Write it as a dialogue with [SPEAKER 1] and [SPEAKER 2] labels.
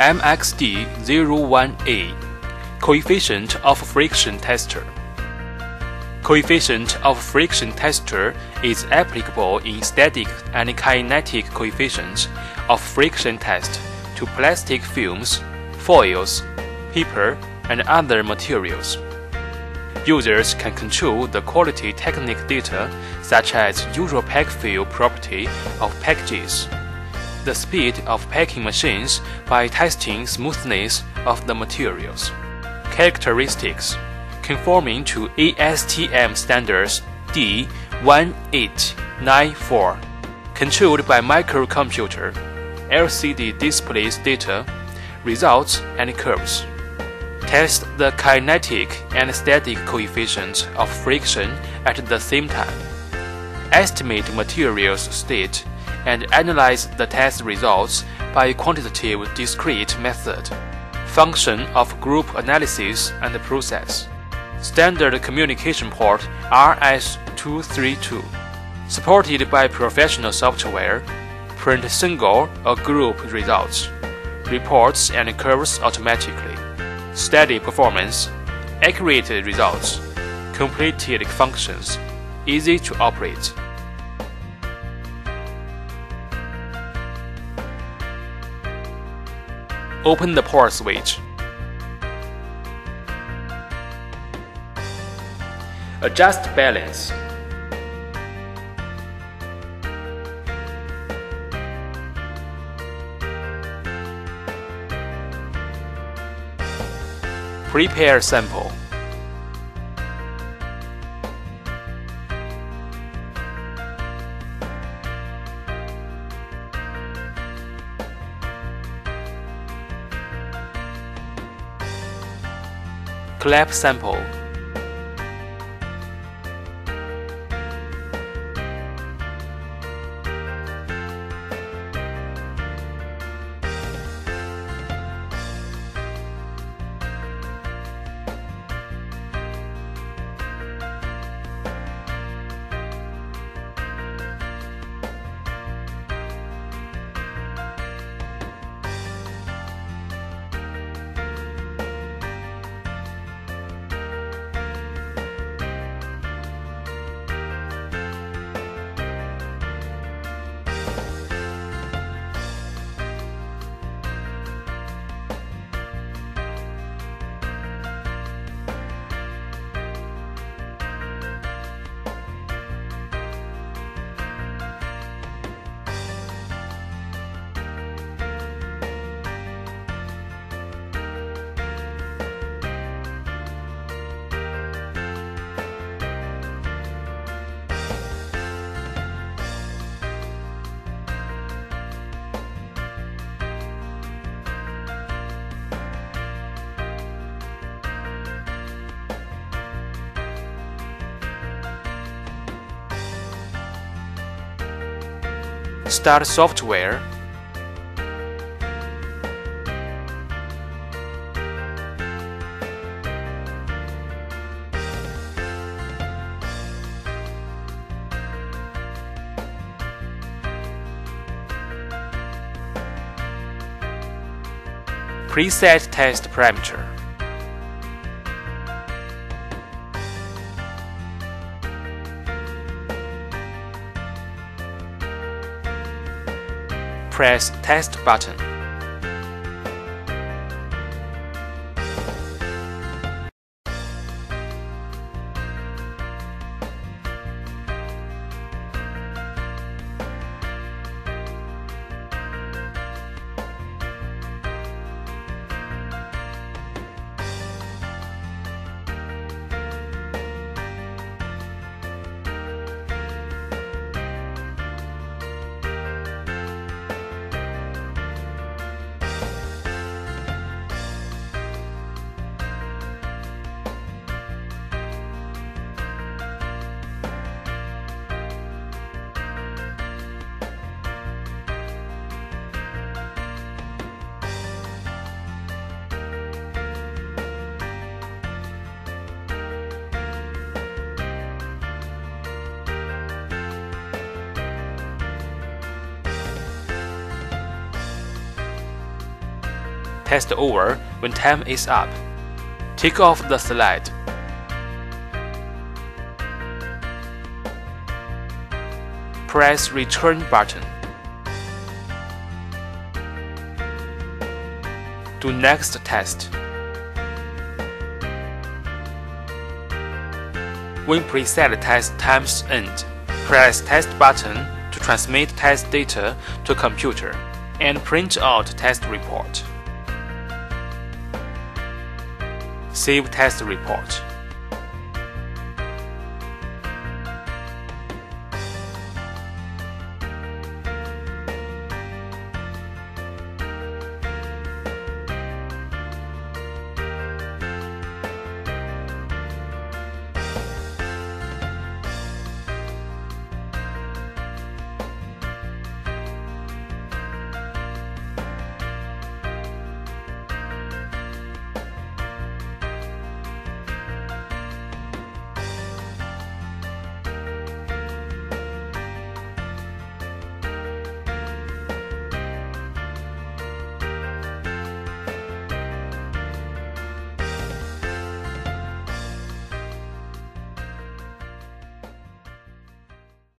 [SPEAKER 1] MXD01A Coefficient of friction tester. Coefficient of friction tester is applicable in static and kinetic coefficients of friction test to plastic films, foils, paper, and other materials. Users can control the quality technique data such as usual pack fill property of packages, the speed of packing machines by testing smoothness of the materials. Characteristics conforming to ASTM standards D1894, controlled by microcomputer, LCD displays data, results, and curves. Test the kinetic and static coefficients of friction at the same time. Estimate materials state and analyze the test results by quantitative discrete method. Function of group analysis and process. Standard Communication Port RS232. Supported by professional software, print single or group results, reports and curves automatically. Steady performance, accurate results, completed functions, easy to operate. Open the power switch. Adjust balance. Prepare sample. Clap sample. Start software. Preset test parameter. Press Test button. Test over when time is up. Take off the slide. Press return button. Do next test. When preset test times end, press test button to transmit test data to computer and print out test report. Save test report.